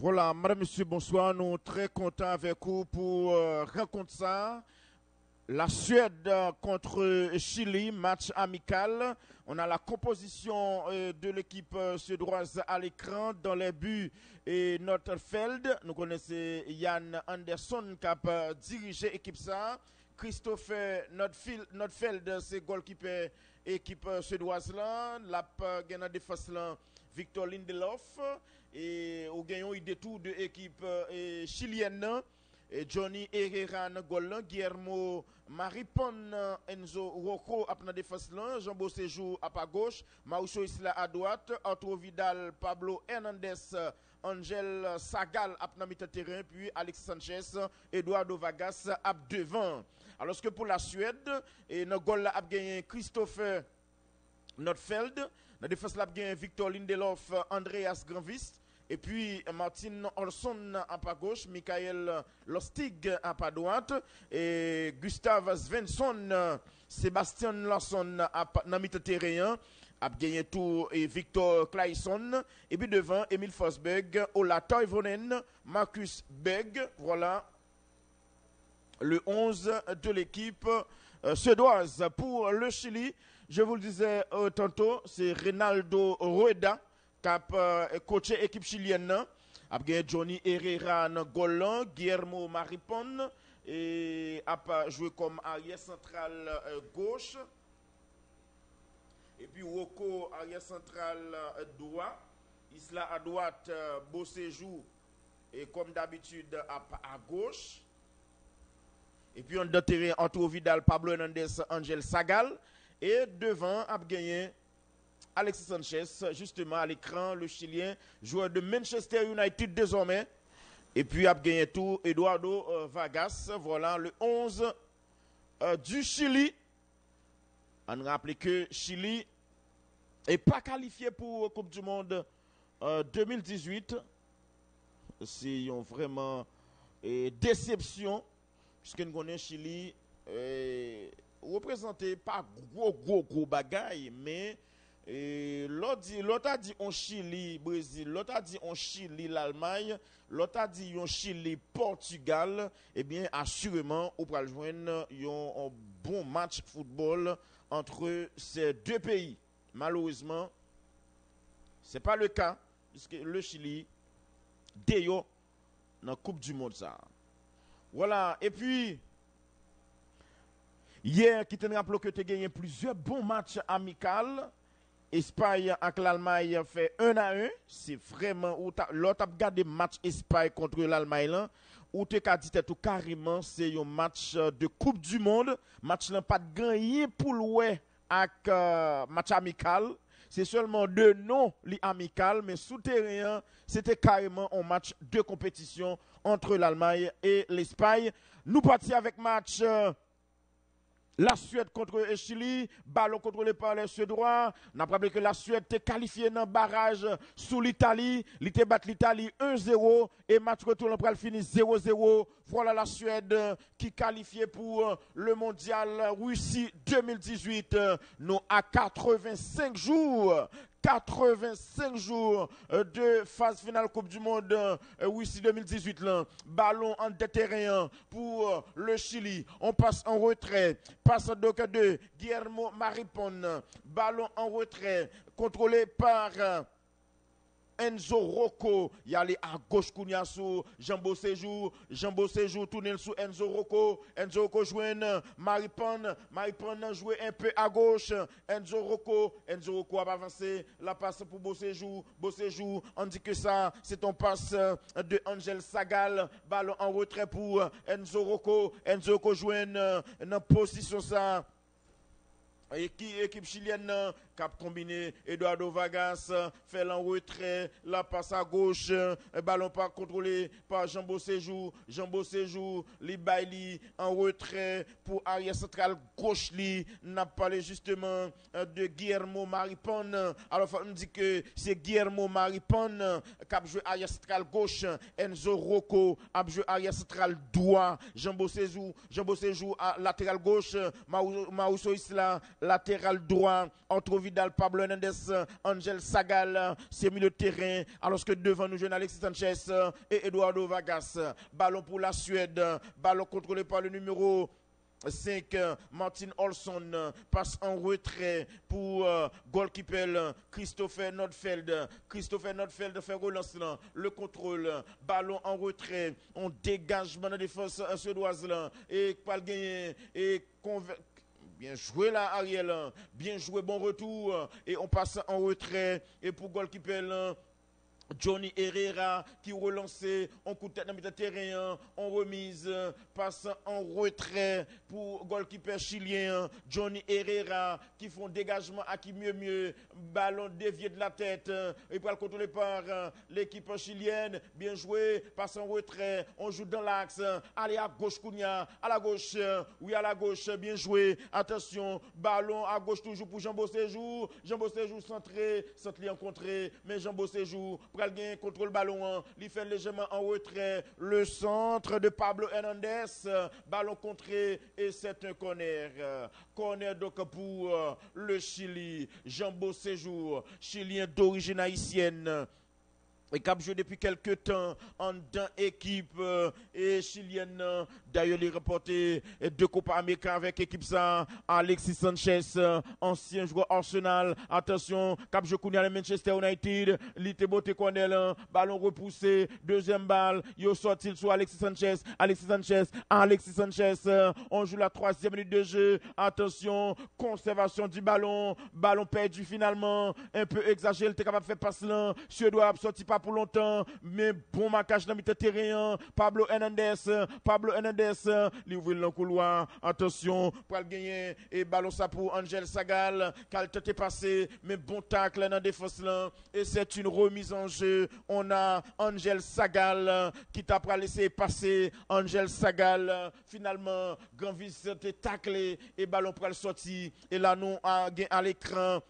Voilà, madame, monsieur, bonsoir. Nous sommes très contents avec vous pour euh, rencontrer ça. La Suède euh, contre Chili, match amical. On a la composition euh, de l'équipe euh, suédoise à l'écran. Dans les buts, et Notfeld. Nous connaissons Jan Anderson qui a dirigé l'équipe ça. Christopher Notfeld, Notfeld c'est goalkeeper équipe euh, suédoise là. La euh, gagne en défense là, Victor Lindelof. Et au gagnant, il détour de l'équipe euh, et chilienne. Johnny Herrera là, Guillermo Maripon euh, Enzo Rocco à la défense là, Jean Séjour à gauche, Mauricio Isla à droite, Arturo Vidal, Pablo Hernandez, euh, Angel Sagal à la terrain, puis Alex Sanchez, Eduardo Vargas à devant. Alors que pour la Suède, et dans goal a gagné Christopher Notfeld. La défense, a Victor Lindelof, Andreas Granvist. Et puis Martin Olson à pas gauche, Michael Lostig à pas droite, et Gustav Svensson, Sébastien Larsson à pas- terrain, a gagné tout et Victor Claesson, et puis devant Emil Forsberg, Ola Toivonen, Marcus Berg, voilà le 11 de l'équipe euh, suédoise. Pour le Chili, je vous le disais euh, tantôt, c'est Ronaldo Rueda qui a euh, coaché l'équipe chilienne. A gagné Johnny Herrera dans goal Guillermo Maripon et a joué comme arrière central gauche. Et puis Woko arrière central droit. Isla à droite, euh, Bosséjou et comme d'habitude à gauche. Et puis on a terrain entre Vidal, Pablo Hernandez, Angel Sagal. Et devant, a Alexis Sanchez, justement à l'écran, le Chilien, joueur de Manchester United désormais. Et puis a tout Eduardo euh, Vargas. Voilà le 11 euh, du Chili. On rappelle que Chili n'est pas qualifié pour la Coupe du Monde euh, 2018. C'est une vraiment euh, déception puisque nous connaissons Chili euh, représenté pas gros gros gros mais euh, l'autre a dit on Chili Brésil l'autre a dit on Chili l'Allemagne l'autre a dit on Chili Portugal eh bien assurément on pourra un bon match football entre ces deux pays. Malheureusement c'est pas le cas puisque le Chili déyo dans la Coupe du Monde ça voilà, et puis, hier, qui te rappelle que tu as gagné plusieurs bons matchs amicaux. Espagne avec l'Allemagne fait 1 à 1. C'est vraiment où l'autre a regardé match Espagne contre l'Allemagne. Où tu as dit tout carrément, c'est un match euh, de Coupe du Monde. Match là pas gagné pour l'ouest avec euh, match amical. C'est seulement deux noms amical, mais souterrain, c'était carrément un match de compétition entre l'Allemagne et l'Espagne. Nous partions avec match euh, la Suède contre le Chili, ballon contrôlé par les Suédois. On a rappelé que la Suède était qualifiée dans le barrage sous l'Italie. L'Italie bat l'Italie 1-0 et match retour après le fini 0-0. Voilà la Suède euh, qui qualifiée pour euh, le mondial Russie 2018. Euh, Nous à 85 jours. 85 jours euh, de phase finale Coupe du Monde euh, Russie 2018 là. Ballon en terrain pour euh, le Chili. On passe en retrait. Passe donc de Guillermo Maripon. Ballon en retrait contrôlé par euh, Enzo Rocco, y a les à gauche Kouniassou, Jambo Séjour, Jambo Séjour tourne sous Enzo Rocco, Enzo Rocco joue Maripon, Maripon joue un peu à gauche, Enzo Rocco, Enzo Rocco a avancé, la passe pour Beau Séjour, on dit que ça, c'est un passe de Angel Sagal, ballon en retrait pour Enzo Rocco, Enzo Rocco joue dans position ça, équipe chilienne cap combiné, Eduardo Vargas fait l'en retrait, la passe à gauche, ballon pas contrôlé par Jean Séjour, Jean Séjour, li Bailey en retrait pour arrière central gauche li, n'a parlé justement de Guillermo Maripon. Alors, on dit que c'est Guillermo Maripon a joué arrière central gauche, Enzo Rocco a joué arrière central droit, Jean Séjour, Jean Séjour à latéral gauche, Maousso Isla, latéral droit, entre Vidal, Pablo Hernandez, Angel Sagal, c'est milieu de terrain, alors que devant nous, jeunes Alexis Sanchez et Eduardo Vargas. Ballon pour la Suède, ballon contrôlé par le numéro 5, Martin Olson passe en retrait pour euh, goalkeeper Christopher Nordfeld. Christopher Nordfeld fait relance le contrôle, ballon en retrait, on dégage dans la défense suédoise et pas gagner. Et Bien joué là, Ariel. Bien joué, bon retour. Et on passe en retrait. Et pour goalkeeper, Johnny Herrera qui relançait en coup de tête dans le terrain, en remise, passe en retrait pour goalkeeper chilien Johnny Herrera qui font dégagement à qui mieux mieux, ballon dévié de la tête, et pour le contrôler par l'équipe chilienne, bien joué, passe en retrait, on joue dans l'axe, allez à gauche Kounia, à la gauche, oui à la gauche, bien joué, attention, ballon à gauche toujours pour Jean Séjour, Jean Séjour centré, centré encontré, mais Jean Séjour pral gen contrôle ballon, il fait légèrement en retrait. Le centre de Pablo Hernandez, ballon contré et c'est un corner. Corner donc pour euh, le Chili, Jambo Séjour, chilien d'origine haïtienne et a joué depuis quelques temps en dans équipe euh, et chilienne. D'ailleurs, il reporté deux Copa Américains avec équipe ça. Alexis Sanchez, ancien joueur Arsenal. Attention, cap joué à Manchester United. Lité Boté Cornel, ballon repoussé. Deuxième balle. Il sorti sur Alexis Sanchez? Alexis Sanchez, Alexis Sanchez. On joue la troisième minute de jeu. Attention, conservation du ballon. Ballon perdu finalement. Un peu exagéré. Il était capable de faire passer là. Suédois sorti pas pour longtemps, mais bon marquage dans le terrain. Pablo Hernandez, Pablo Hernandez, il ouvre le couloir. Attention, pour le gagner. Et ballon ça pour Angel Sagal, a été passé, mais bon tacle dans la défense là. Et c'est une remise en jeu. On a Angel Sagal qui t'a laissé passer. Angel Sagal, finalement, grand visite taclé et ballon pour le sortir. Et là, nous, à l'écran,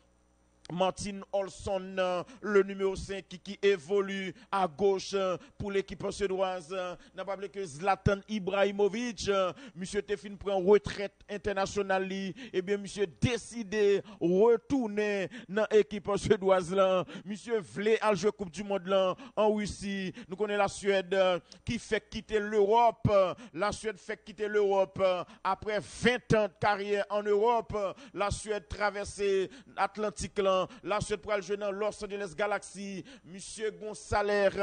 Martin Olson, le numéro 5 qui, évolue à gauche pour l'équipe suédoise. N'a pas que Zlatan Ibrahimovic, monsieur Tefin prend retraite internationale, eh bien monsieur décidé retourner dans l'équipe suédoise. Monsieur voulait à jouer Coupe du Monde en Russie. Nous connaissons la Suède qui fait quitter l'Europe. La Suède fait quitter l'Europe après 20 ans de carrière en Europe. La Suède traversait l'Atlantique là an, la se pral jwen an Los Angeles Galaxy, misye gon saler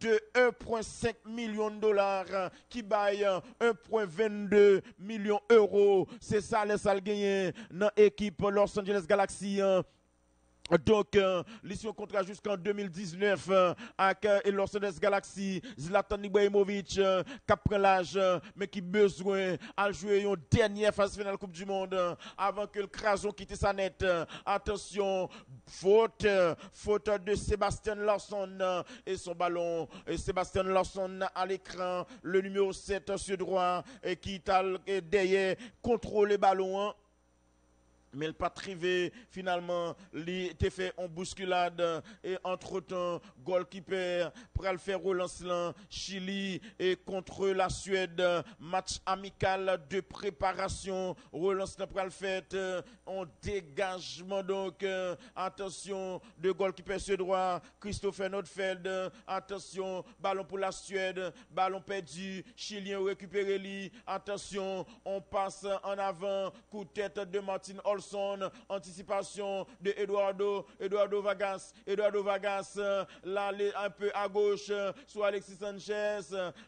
de 1.5 milyon dolar, ki bay 1.22 milyon euro, se sa lè sal genyen nan ekip Los Angeles Galaxy an, Donc, euh, l'issue contrat jusqu'en 2019 euh, avec euh, Angeles Galaxy, Zlatan Ibrahimovic, euh, qui prend l'âge, euh, mais qui besoin à jouer une dernière phase finale Coupe du Monde euh, avant que le Crason quitte sa net. attention, faute, faute de Sébastien Larson et son ballon. Et Sébastien Larson à l'écran, le numéro 7 sur droit, et qui t'a derrière contrôle le ballon. Hein mais le pas trivé finalement il était fait en bousculade et entre temps goalkeeper le faire relance Chili et contre la Suède match amical de préparation. Relance pour le fait en dégagement donc attention de goalkeeper suédois Christopher Nordfeld attention ballon pour la Suède ballon perdu chilien récupéré lui attention on passe en avant coup de tête de Martin Olson anticipation de Eduardo, Eduardo Vargas, Eduardo Vargas, là, un peu à gauche, sur Alexis Sanchez,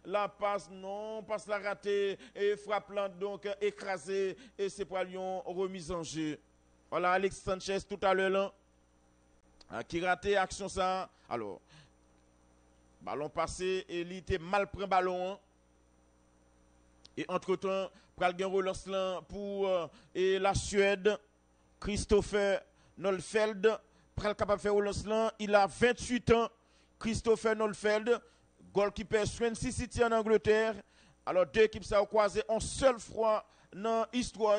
la passe, non, passe la ratée, et frappe donc écrasé, et c'est pour Lyon remise en jeu. Voilà, Alexis Sanchez tout à l'heure, hein, qui raté action ça. Alors, ballon passé, et il était mal pris ballon. Hein. Et entre-temps, pral relance pour euh, et la Suède. Christopher Nolfeld, pral capable il a 28 ans. Christopher Nolfeld, goalkeeper Swansea City en Angleterre. Alors deux équipes ça croisé en seul fois dans l'histoire.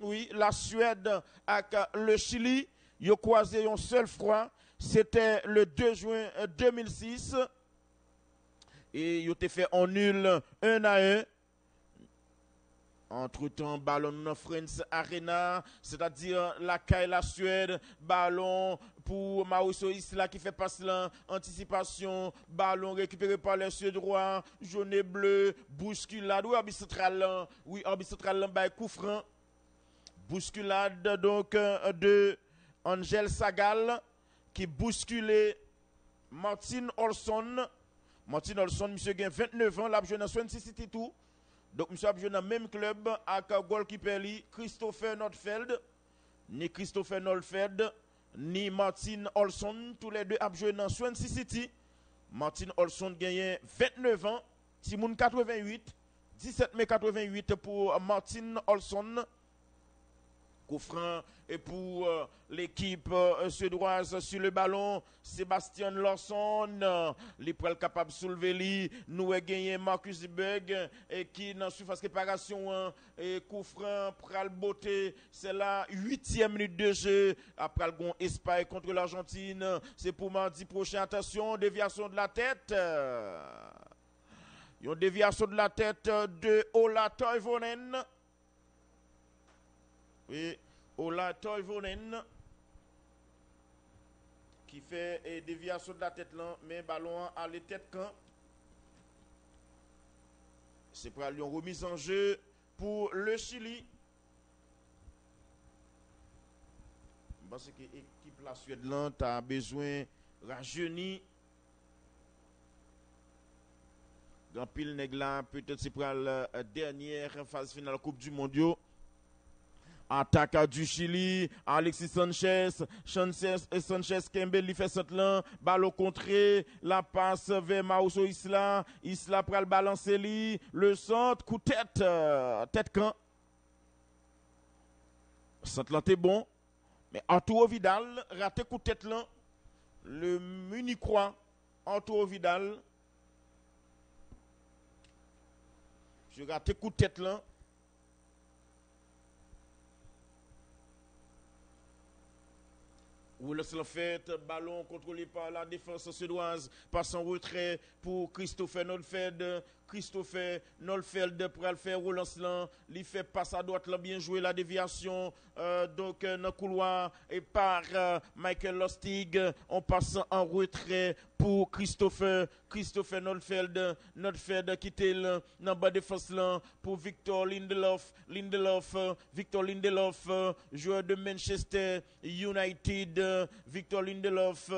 Oui, la Suède avec le Chili, ils ont croisé en seul fois. C'était le 2 juin 2006. Et ils ont fait en nul 1 à 1. Entre-temps, ballon France Arena, c'est-à-dire la caille la Suède, ballon pour Mauricio Isla qui fait passer l'anticipation, ballon récupéré par les Suédois, jaune et bleu, bousculade, oui, arbitre oui, arbitre bah, coup franc. Bousculade donc de Angel Sagal qui bousculait Martin Olson. Martin Olson, monsieur, a 29 ans, l'a joué dans Swansea City tout. Donc, monsieur a joué dans le même club avec goalkeeper Christopher Nordfeld. Ni Christopher Nordfeld, ni Martin Olson, tous les deux ont joué dans Swansea City. Martin Olson gagné 29 ans, Simon 88, 17 mai 88 pour Martin Olson coup et pour euh, l'équipe euh, suédoise sur le ballon. Sébastien Lawson, euh, il est capable de soulever. Nous avons gagné Marcus Berg et qui dans surface réparation hein, et coup franc pral beauté. C'est la huitième minute de jeu. Après le gon Espagne contre l'Argentine. C'est pour mardi prochain. Attention, déviation de la tête. Une déviation de la tête de Ola Toivonen. Oui, Ola Toivonen qui fait des déviation de la tête là, mais ballon à la tête quand. C'est pour une remise en jeu pour le Chili. Parce que l'équipe la Suède a besoin rajeuni. Dans pile nègre peut-être c'est pour la dernière phase finale Coupe du Monde. Attaque du Chili, Alexis Sanchez, Sanchez, Kembe li fait cette là, balle contré, la passe vers Mauso Isla, Isla pral balancer le centre, coup tête, euh, tête quand. Centre là bon, mais Arturo Vidal, raté coup tête là, le Municroix, Arturo Vidal, je raté coup tête le fait, ballon contrôlé par la défense suédoise, passe en retrait pour Christopher Nolfeld. Christopher Nolfeld pour le faire relance il fait passe à droite là, bien joué la déviation, euh, donc euh, dans le couloir et par euh, Michael Lustig, on passe en retrait pour Christopher, Christopher Nolfeld, Nolfeld qui était dans la bas défense là pour Victor Lindelof, Lindelof, Victor Lindelof, joueur de Manchester United, Victor Lindelof,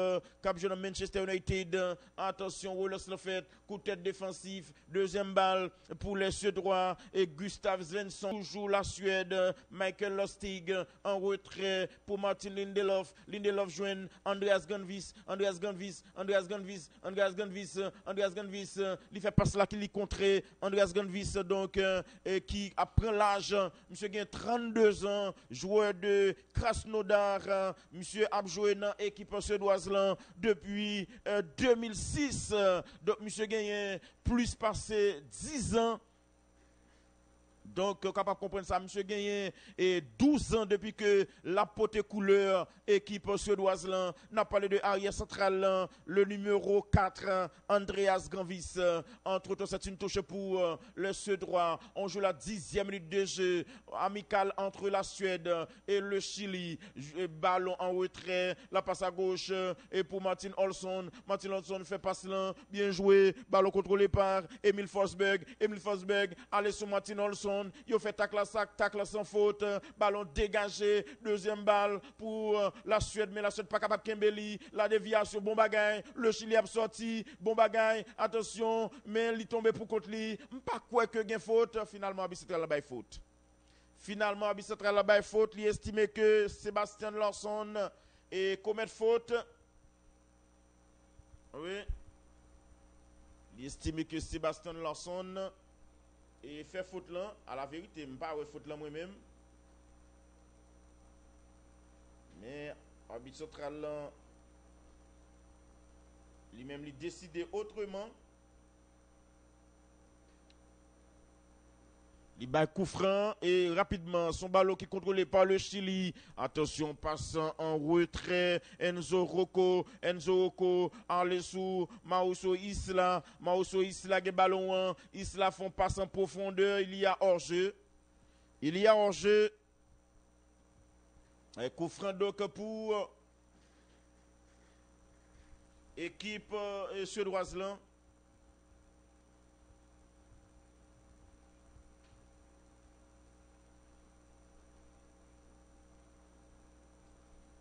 cap de Manchester United, attention, relance le fait, coup de tête défensif, deuxième balle pour les Suédois et Gustav Svensson, toujours la Suède, Michael Lustig en retrait pour Martin Lindelof, Lindelof joint Andreas Gunvis, Andreas Gunvis, Andreas Gunvis, Andreas Gunvis, Andreas Gunvis, il fait passer là qui est contré, Andreas Gunvis donc euh, qui apprend l'âge, monsieur gagne 32 ans, joueur de Krasnodar, monsieur a joué dans l'équipe suédoise depuis 2006, euh, donc monsieur gagne plus passé 10 ans donc, capable de comprendre ça, monsieur Gagné, et 12 ans depuis que la pote couleur, équipe suédoise, n'a parlé de arrière central, le numéro 4, Andreas Ganvis. Entre autres, c'est une touche pour euh, le Suédois. On joue la dixième minute de jeu amical entre la Suède et le Chili. Ballon en retrait, la passe à gauche, et pour Martin Olson. Martin Olson fait passe là, bien joué, ballon contrôlé par Emile Forsberg. Emile Forsberg, allez sur Martin Olson. Il fait tacle à sac, tacle sans faute, ballon dégagé, deuxième balle pour euh, la Suède, mais la Suède pas capable Kembeli, la déviation, bon bagaille, le Chili a sorti, bon attention, mais il tombe pour contre lui, pas quoi que gain faute, finalement, c'est la faute. Finalement, Abissetra la faute, il estime que Sébastien Larson est commet faute. Oui. Il estime que Sébastien Larson E fè fote lan, a la verite, mpa wè fote lan mwen mèm. Mè, abit sotral lan, li mèm li deside otreman, Il bat coup franc et rapidement son ballon qui est contrôlé par le Chili. Attention, passant en retrait. Enzo Rocco, Enzo Rocco, Arlesou, Mauso Isla, Mauso Isla, qui ballon 1. Isla font passe en profondeur. Il y a hors-jeu. Il y a hors-jeu. Et coup donc pour équipe euh, suédoise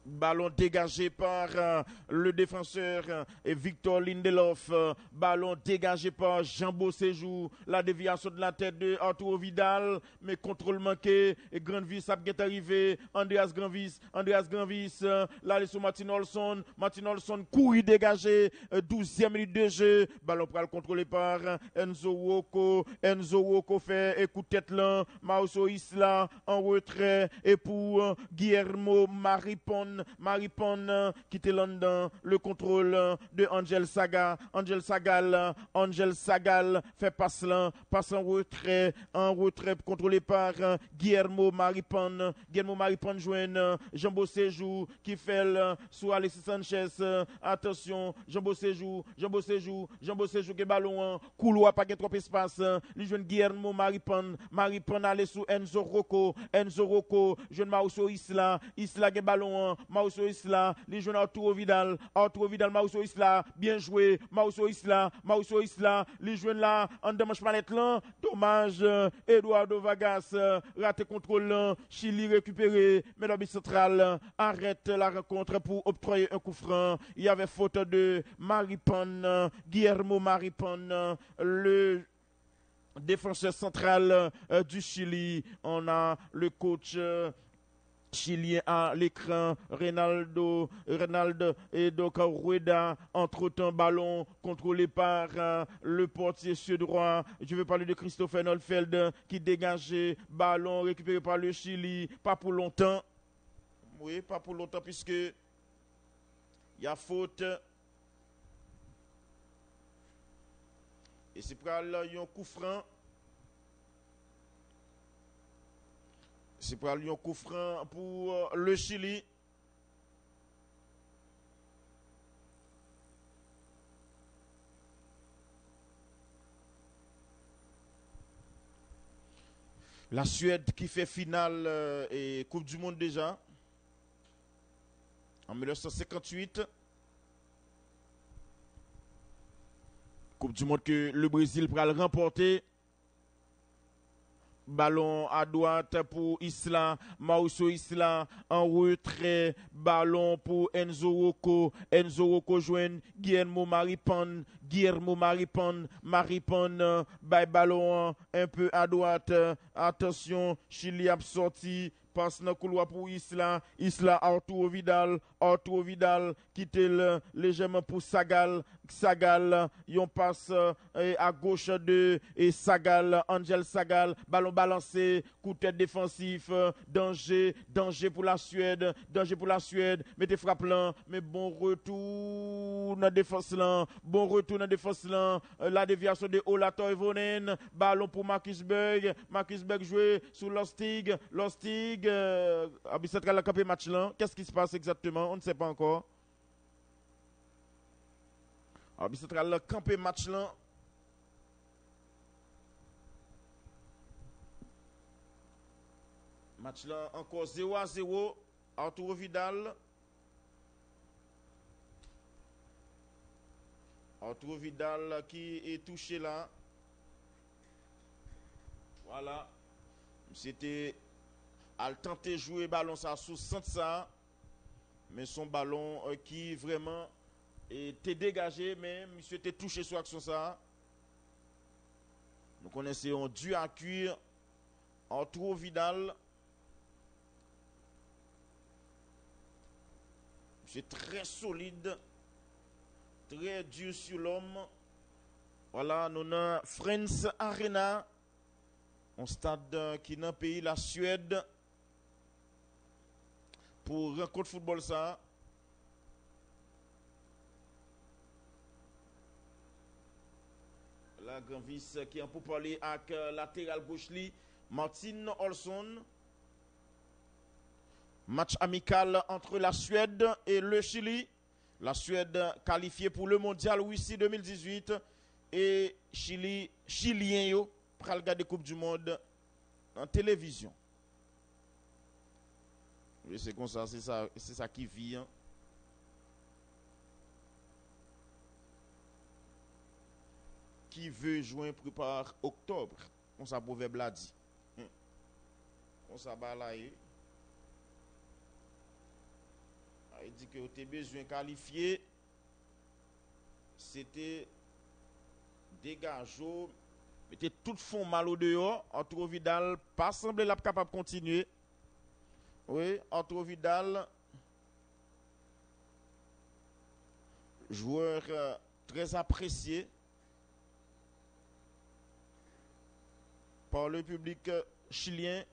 Ballon dégagé par euh, le défenseur euh, Victor Lindelof. Euh, ballon dégagé par Jean Séjour. La déviation de la tête de Arturo Vidal. Mais contrôle manqué. Et Grandvis a bien arrivé. Andreas Grandvis. Andreas Grandvis. là, sur Martin Olson. Martin Olson couille dégagé. 12e minute de jeu. Ballon pour le contrôler par Enzo Woko. Enzo Woko fait écoute tête là. Mauso Isla en retrait. Et pour Guillermo Maripon Maripon quitte London, le contrôle de Angel Saga, Angel Sagal, Angel Sagal fait passe là, passe en retrait, en retrait contrôlé par Guillermo Maripon, Guillermo Maripon joint Jean Séjour qui fait sous Alexis Sanchez, attention, Jean Séjour, Jean Séjour, Jean Séjour qui ballon, couloir pas trop espace, il joue Guillermo Maripon, Maripon aller sous Enzo Rocco, Enzo Rocco, jeune Mauso Isla, Isla qui ballon, Mauso Isla, les jeunes Arturo Vidal, Arturo Vidal, Mauso Isla, bien joué, Mauso Isla, Mauso Isla, les jeunes là, en demanche manette là, dommage, Eduardo Vagas, raté contrôle Chili récupéré, mais central arrête la rencontre pour octroyer un coup franc. Il y avait faute de Maripon, Guillermo Maripon, le défenseur central du Chili. On a le coach Chilien à l'écran, Ronaldo, Ronaldo et donc Rueda, entre-temps ballon contrôlé par euh, le portier suédois. Je veux parler de Christopher Nolfeld qui dégageait ballon récupéré par le Chili, pas pour longtemps. Oui, pas pour longtemps puisque il y a faute. Et c'est pour un coup franc. C'est pour Lyon coup franc pour euh, le Chili. La Suède qui fait finale euh, et Coupe du Monde déjà. En 1958. Coupe du Monde que le Brésil pourra le remporter. Ballon à droite pour Isla, Mauso Isla en retrait. Ballon pour Enzo Rocco. Enzo Rocco joint Guillermo Maripon. Guillermo Maripon. Maripon, by ballon un peu à droite. Attention, Chili a sorti passe dans couloir pour Isla. Isla, Arturo Vidal. Arturo Vidal quitte légèrement pour Sagal. Sagal, yon passe à gauche de Sagal, Angel Sagal, ballon balancé, coup de tête défensif, danger, danger pour la Suède, danger pour la Suède, mettez frappe là, mais bon retour dans la défense là, bon retour dans la défense là, la déviation de Ola Toivonen, ballon pour Marcus Berg, Marcus Berg joué sous Lostig, Lostig, euh, la campé match là, qu'est-ce qui se passe exactement, on ne sait pas encore. Alors, c'est le camper match là. Match là encore 0 à 0. Arturo Vidal. Arturo Vidal qui est touché là. Voilà. C'était à tenter jouer ballon ça sous ça. Mais son ballon euh, qui vraiment était dégagé, mais monsieur était touché sur action ça. Nous connaissons dû à cuire en trop Vidal. Monsieur très solide, très dur sur l'homme. Voilà, nous avons Friends Arena, un stade qui est dans le pays, la Suède. Pour rencontre football ça. La grand vice qui est pour parler avec euh, latéral gauche Martin Olson. Match amical entre la Suède et le Chili. La Suède qualifiée pour le mondial Wissi 2018 et Chili, Chilien yo, pral Coupe du Monde en télévision. C'est ça, c'est ça, c'est ça qui vit. hein. Qui veut jouer prépare octobre. On ça proverbe l'a dit. Hum. On ça balaye. Ah, Il dit que tu besoin qualifié. C'était dégageau. Mettez tout fond mal au dehors. Arturo Vidal pas semblé capable de continuer. Oui, Arturo Vidal, joueur euh, très apprécié par le public euh, chilien.